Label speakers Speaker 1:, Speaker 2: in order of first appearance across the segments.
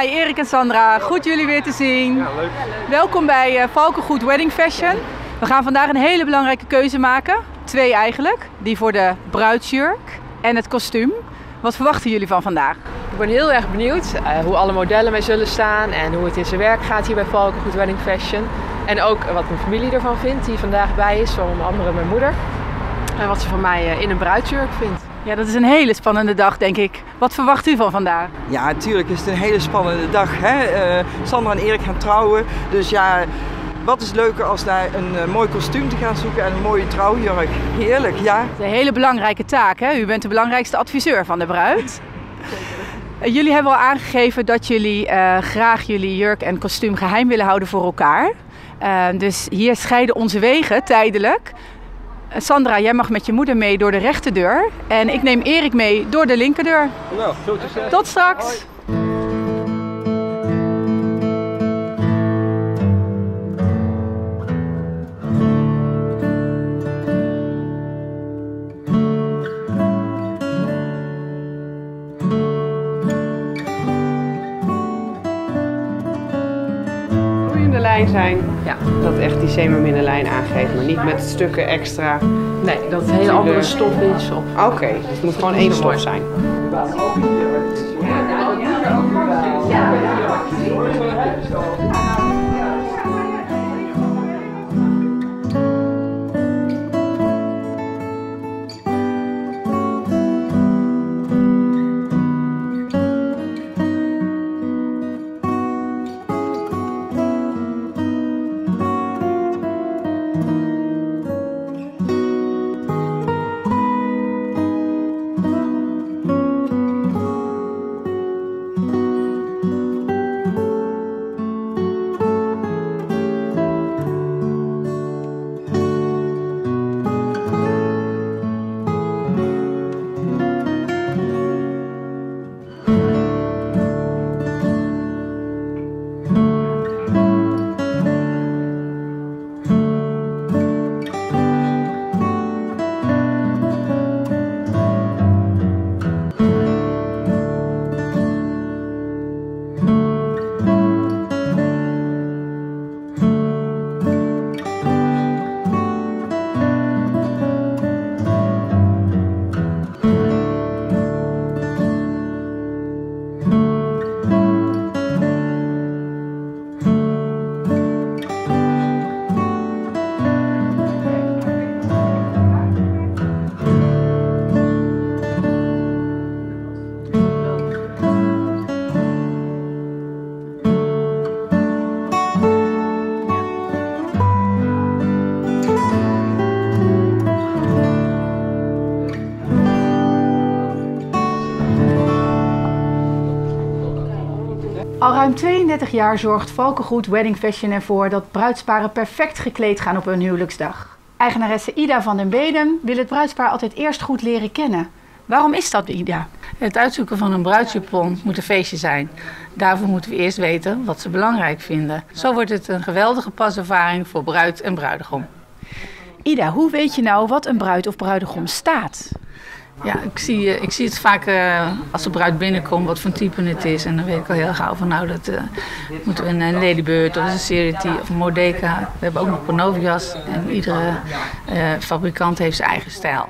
Speaker 1: Hi, Erik en Sandra. Goed jullie weer te zien.
Speaker 2: Ja, leuk.
Speaker 1: Welkom bij uh, Valkengoed Wedding Fashion. We gaan vandaag een hele belangrijke keuze maken. Twee eigenlijk. Die voor de bruidsjurk en het kostuum. Wat verwachten jullie van vandaag?
Speaker 3: Ik ben heel erg benieuwd uh, hoe alle modellen mee zullen staan en hoe het in zijn werk gaat hier bij Valkengoed Wedding Fashion. En ook wat mijn familie ervan vindt, die vandaag bij is, onder andere mijn moeder. En wat ze van mij uh, in een bruidsjurk vindt.
Speaker 1: Ja, dat is een hele spannende dag, denk ik. Wat verwacht u van vandaag?
Speaker 4: Ja, natuurlijk is het een hele spannende dag. Hè? Uh, Sandra en Erik gaan trouwen. Dus ja, wat is leuker als daar een uh, mooi kostuum te gaan zoeken en een mooie trouwjurk. Heerlijk, ja.
Speaker 1: Het is een hele belangrijke taak, hè? U bent de belangrijkste adviseur van de bruid. Uh, jullie hebben al aangegeven dat jullie graag jullie jurk en kostuum geheim willen houden voor elkaar. dus hier scheiden onze wegen tijdelijk. Sandra, jij mag met je moeder mee door de rechterdeur. En ik neem Erik mee door de linkerdeur.
Speaker 2: Nou, veel succes.
Speaker 1: Tot straks. Hoi.
Speaker 3: Lijn zijn. Ja. Dat echt die semi-lijn aangeeft, maar niet met stukken extra. Nee, dat het hele andere stof is. Oké, okay. dus het moet gewoon één stof zijn.
Speaker 1: Al ruim 32 jaar zorgt Valkengoed Wedding Fashion ervoor dat bruidsparen perfect gekleed gaan op hun huwelijksdag. Eigenaresse Ida van den Beden wil het bruidspaar altijd eerst goed leren kennen. Waarom is dat, Ida?
Speaker 5: Het uitzoeken van een bruidsjapon moet een feestje zijn. Daarvoor moeten we eerst weten wat ze belangrijk vinden. Zo wordt het een geweldige paservaring voor bruid en bruidegom.
Speaker 1: Ida, hoe weet je nou wat een bruid of bruidegom staat?
Speaker 5: Ja, ik zie, ik zie het vaak uh, als de bruid binnenkomt wat voor type het is. En dan weet ik al heel gauw van nou, dat uh, moeten we een Ladybird of een Serity of een Mordeka. We hebben ook nog Panovias en iedere uh, fabrikant heeft zijn eigen stijl.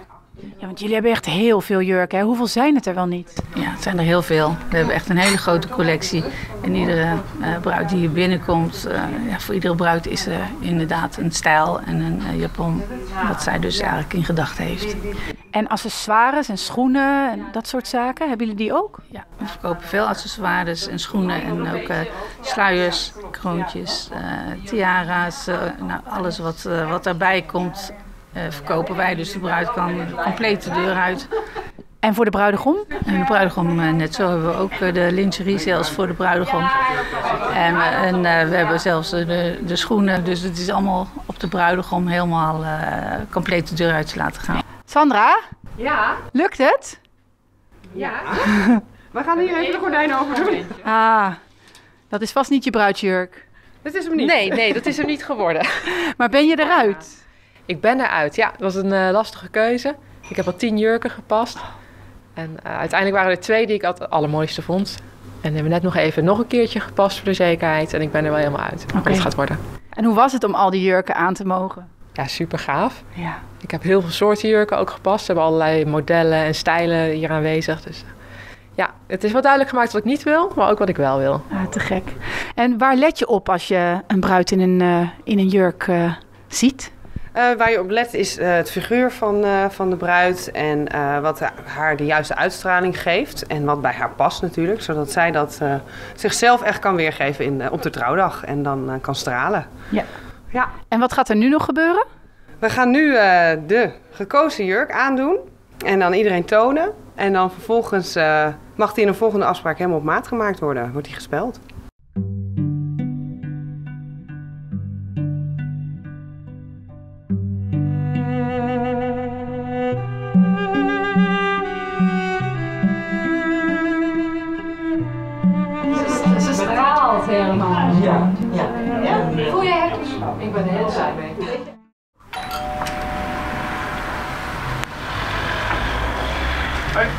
Speaker 1: Ja, want jullie hebben echt heel veel jurken. Hè? Hoeveel zijn het er wel niet?
Speaker 5: Ja, het zijn er heel veel. We hebben echt een hele grote collectie. En iedere bruid die hier binnenkomt, ja, voor iedere bruid is er inderdaad een stijl en een japon. Wat zij dus eigenlijk in gedachten heeft.
Speaker 1: En accessoires en schoenen en dat soort zaken, hebben jullie die ook?
Speaker 5: Ja, we verkopen veel accessoires en schoenen en ook sluiers, kroontjes, tiara's. nou, alles wat, wat daarbij komt uh, verkopen wij. Dus de bruid kan compleet de deur uit.
Speaker 1: En voor de bruidegom?
Speaker 5: En de bruidegom uh, net zo hebben we ook uh, de lingerie zelfs voor de bruidegom. En, en we hebben zelfs de, de schoenen. Dus het is allemaal op de bruidegom helemaal compleet de deur uit te laten gaan.
Speaker 1: Sandra?
Speaker 3: Ja?
Speaker 1: Lukt het?
Speaker 3: Ja. we gaan hier even de gordijnen over doen.
Speaker 1: Ah, dat is vast niet je bruidsjurk.
Speaker 3: Dat is hem niet. Nee, nee, dat is hem niet geworden.
Speaker 1: maar ben je eruit?
Speaker 3: Ik ben eruit. Ja, het was een uh, lastige keuze. Ik heb al tien jurken gepast. En uh, uiteindelijk waren er twee die ik het allermooiste vond. En we hebben net nog even nog een keertje gepast voor de zekerheid. En ik ben er wel helemaal uit hoe
Speaker 1: Oké.
Speaker 3: het gaat worden.
Speaker 1: En hoe was het om al die jurken aan te mogen?
Speaker 3: Ja, super gaaf.
Speaker 1: Ja.
Speaker 3: Ik heb heel veel soorten jurken ook gepast. We hebben allerlei modellen en stijlen hier aanwezig. Dus eh, ja, het is wel duidelijk gemaakt wat ik niet wil, maar ook wat ik wel wil.
Speaker 1: Ah, te gek. En waar let je op als je een bruid in een, eh, in een jurk eh, ziet?
Speaker 2: Eh, waar je op let is eh, het figuur van, eh, van de bruid en eh, wat haar de juiste uitstraling geeft. En wat bij haar past natuurlijk, zodat zij dat eh, zichzelf echt kan weergeven in, op de trouwdag en dan kan stralen.
Speaker 1: Ja.
Speaker 2: Ja.
Speaker 1: En wat gaat er nu nog gebeuren?
Speaker 2: We gaan nu eh, de gekozen jurk aandoen en dan iedereen tonen. En dan vervolgens eh, mag die in een volgende afspraak helemaal op maat gemaakt worden. Wordt die gespeld.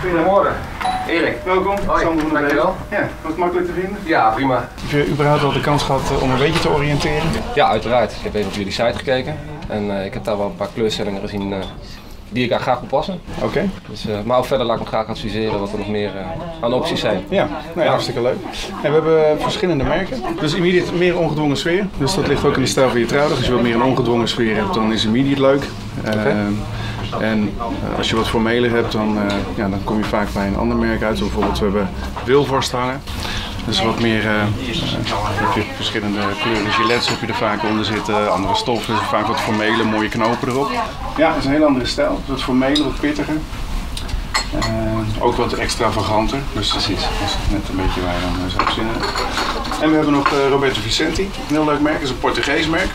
Speaker 6: Goedemorgen.
Speaker 7: Erik.
Speaker 6: Welkom.
Speaker 7: Hoi,
Speaker 6: Sander van der
Speaker 7: dankjewel.
Speaker 6: Ja, was het makkelijk te vinden?
Speaker 7: Ja, prima.
Speaker 6: Heb je überhaupt al de kans gehad eh, om een beetje te oriënteren?
Speaker 7: Ja, uiteraard. Ik heb even op jullie site gekeken. En eh, ik heb daar wel een paar kleurstellingen gezien eh, die ik daar graag wil passen.
Speaker 6: Oké.
Speaker 7: Dus, eh, maar ook verder laat ik me graag adviseren wat er nog meer eh, aan opties zijn.
Speaker 6: Ja, nou ja, hartstikke leuk. En we hebben verschillende merken. Dus immediate meer ongedwongen sfeer. Dus dat ligt ook in de stijl van je trouwdag. Als je wat meer een ongedwongen sfeer hebt, dan is immediate leuk.
Speaker 7: Oké.
Speaker 6: En eh, als je wat formeler hebt, dan, eh, ja, dan kom je vaak bij een ander merk uit. Bijvoorbeeld, we hebben Wilvorst hangen. Dus wat meer, eh, heb je verschillende kleuren gilets heb je er vaak onder zitten, andere stoffen, dus vaak wat formele, mooie knopen erop. Ja, het is een heel andere stijl. Wat formeler, wat pittiger. Ook wat extravaganter, dus precies. Dat is net een beetje waar je dan zelf zin in hebt. En we hebben nog Roberto Vicenti, een heel leuk merk, dat is een Portugees merk.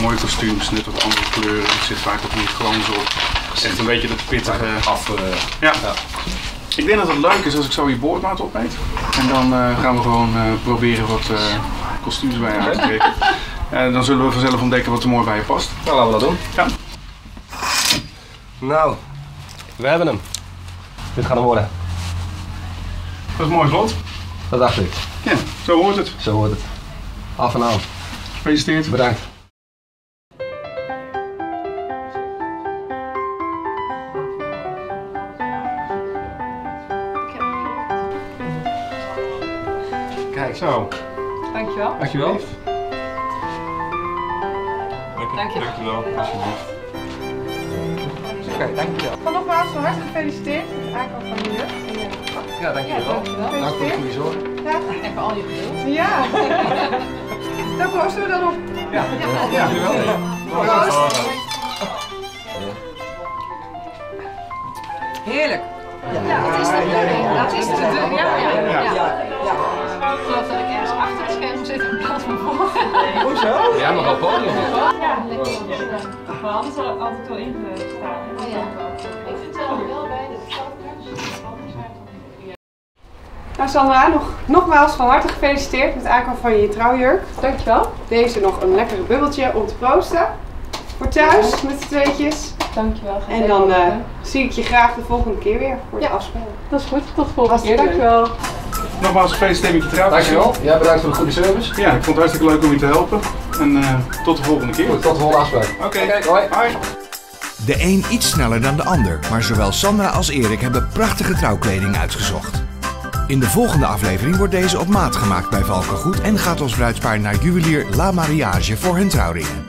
Speaker 6: Mooie kostuums, net wat andere kleuren, het zit vaak wat meer glans op. Echt een beetje dat pittige.
Speaker 7: Af, eh,
Speaker 6: Ja. Ik denk dat het leuk is als ik zo je boordmaat opmeet. En dan eh, gaan we gewoon eh, proberen wat eh, kostuums bij je aan te trekken. En dan zullen we vanzelf ontdekken wat er mooi bij je past.
Speaker 7: nou, laten we dat doen.
Speaker 6: Ja.
Speaker 7: Nou, we hebben hem. Dit gaat hem worden.
Speaker 6: Dat is mooi vlot.
Speaker 7: Dat dacht ik.
Speaker 6: Ja, zo hoort het.
Speaker 7: Zo wordt het. Af en aan.
Speaker 6: Gefeliciteerd.
Speaker 7: Bedankt. Kijk,
Speaker 6: Zo.
Speaker 3: Dankjewel.
Speaker 7: dankjewel.
Speaker 6: Dankjewel. Alsjeblieft.
Speaker 7: Oké, dankjewel.
Speaker 2: Van nogmaals van harte gefeliciteerd met het aankomen van de jurk.
Speaker 7: Ja, dankjewel. Dank voor de goede zorg.
Speaker 3: Even al je geduld.
Speaker 2: Ja, daar proosten we dan op.
Speaker 6: Ja, dankjewel.
Speaker 2: Heerlijk.
Speaker 5: Dat is de bedoeling. Dat is de bedoeling. Ja, ja, ja.
Speaker 6: Ja.
Speaker 5: Ik geloof dat ik ergens achter het scherm zit in plaats van voor.
Speaker 4: Hoezo?
Speaker 7: Ja, maar op podium.
Speaker 8: Maar anders wel altijd wel ingestaan.
Speaker 5: Ik vertel er wel bij dat
Speaker 2: Nou Sandra, nog, nogmaals van harte gefeliciteerd met het aankomen van je trouwjurk.
Speaker 3: Dankjewel.
Speaker 2: Deze nog een lekkere bubbeltje om te proosten. Voor thuis met z'n tweetjes.
Speaker 3: Dankjewel.
Speaker 2: En dan eh, zie ik je graag de volgende keer weer voor de
Speaker 3: Ja.
Speaker 2: afspraak.
Speaker 3: Dat is goed. Tot de volgende keer. Dankjewel.
Speaker 6: Nogmaals gefeliciteerd met je trouw.
Speaker 7: Dankjewel. Ja, bedankt voor de goede service.
Speaker 6: Ja, ik vond het hartstikke leuk om je te helpen. En eh, tot de volgende keer.
Speaker 7: Goed, tot de volgende afspraak.
Speaker 6: Oké,
Speaker 7: hoi.
Speaker 6: Hoi.
Speaker 9: De een iets sneller dan de ander, maar zowel Sandra als Erik hebben prachtige trouwkleding uitgezocht. In de volgende aflevering wordt deze op maat gemaakt bij Valkengoed en gaat ons bruidspaar naar juwelier La Mariage voor hun trouwringen.